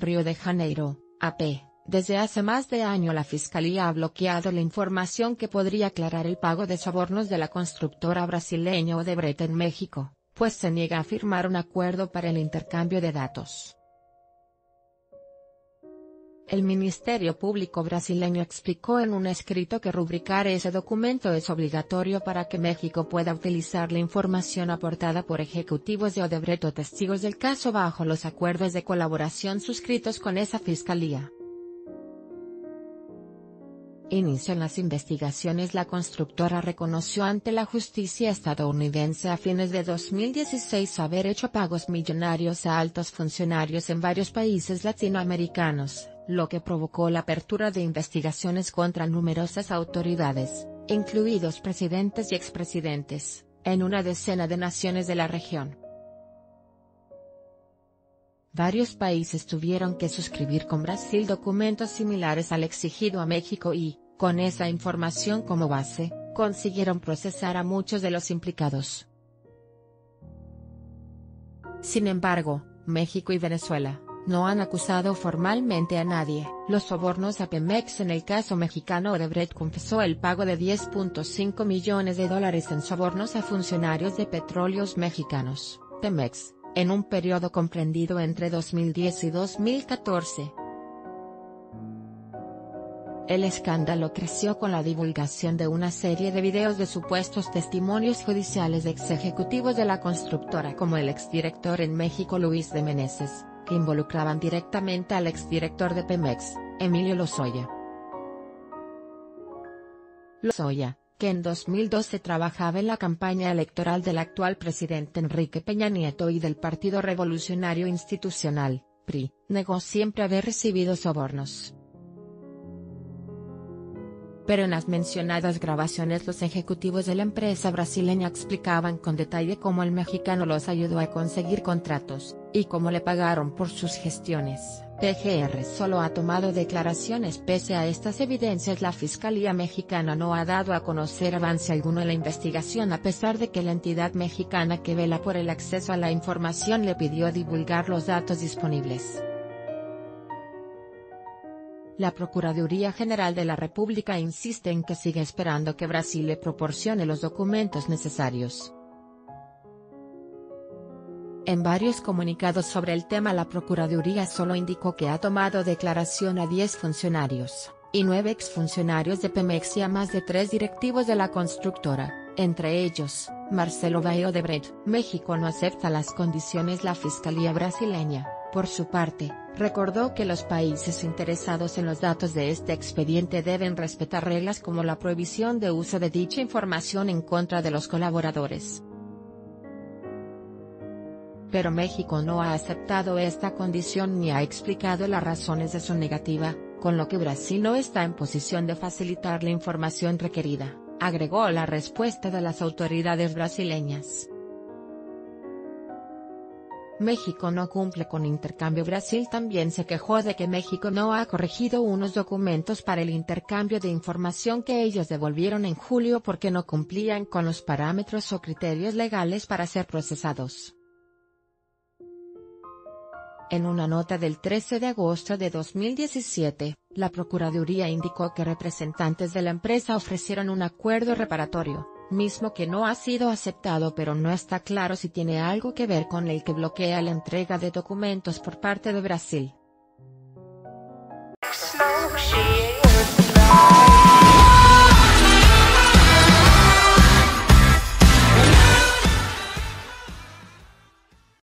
Río de Janeiro, AP. Desde hace más de año la Fiscalía ha bloqueado la información que podría aclarar el pago de sobornos de la constructora brasileña Odebrecht en México, pues se niega a firmar un acuerdo para el intercambio de datos. El Ministerio Público brasileño explicó en un escrito que rubricar ese documento es obligatorio para que México pueda utilizar la información aportada por ejecutivos de Odebrecht testigos del caso bajo los acuerdos de colaboración suscritos con esa fiscalía. Inician las investigaciones La constructora reconoció ante la justicia estadounidense a fines de 2016 haber hecho pagos millonarios a altos funcionarios en varios países latinoamericanos, lo que provocó la apertura de investigaciones contra numerosas autoridades, incluidos presidentes y expresidentes, en una decena de naciones de la región. Varios países tuvieron que suscribir con Brasil documentos similares al exigido a México y, con esa información como base, consiguieron procesar a muchos de los implicados. Sin embargo, México y Venezuela, no han acusado formalmente a nadie. Los sobornos a Pemex en el caso mexicano Odebrecht confesó el pago de 10.5 millones de dólares en sobornos a funcionarios de petróleos mexicanos, Pemex, en un periodo comprendido entre 2010 y 2014. El escándalo creció con la divulgación de una serie de videos de supuestos testimonios judiciales de ex ejecutivos de la constructora como el exdirector en México Luis de Meneses, que involucraban directamente al exdirector de Pemex, Emilio Lozoya. Lozoya, que en 2012 trabajaba en la campaña electoral del actual presidente Enrique Peña Nieto y del Partido Revolucionario Institucional, PRI, negó siempre haber recibido sobornos pero en las mencionadas grabaciones los ejecutivos de la empresa brasileña explicaban con detalle cómo el mexicano los ayudó a conseguir contratos, y cómo le pagaron por sus gestiones. PGR solo ha tomado declaraciones pese a estas evidencias la Fiscalía Mexicana no ha dado a conocer avance alguno en la investigación a pesar de que la entidad mexicana que vela por el acceso a la información le pidió divulgar los datos disponibles. La Procuraduría General de la República insiste en que sigue esperando que Brasil le proporcione los documentos necesarios. En varios comunicados sobre el tema la Procuraduría solo indicó que ha tomado declaración a 10 funcionarios, y 9 exfuncionarios de Pemex y a más de 3 directivos de la constructora, entre ellos, Marcelo Bayo de Bret. México no acepta las condiciones La Fiscalía brasileña, por su parte, recordó que los países interesados en los datos de este expediente deben respetar reglas como la prohibición de uso de dicha información en contra de los colaboradores. Pero México no ha aceptado esta condición ni ha explicado las razones de su negativa, con lo que Brasil no está en posición de facilitar la información requerida, agregó la respuesta de las autoridades brasileñas. México no cumple con intercambio Brasil también se quejó de que México no ha corregido unos documentos para el intercambio de información que ellos devolvieron en julio porque no cumplían con los parámetros o criterios legales para ser procesados. En una nota del 13 de agosto de 2017, la Procuraduría indicó que representantes de la empresa ofrecieron un acuerdo reparatorio, mismo que no ha sido aceptado pero no está claro si tiene algo que ver con el que bloquea la entrega de documentos por parte de Brasil.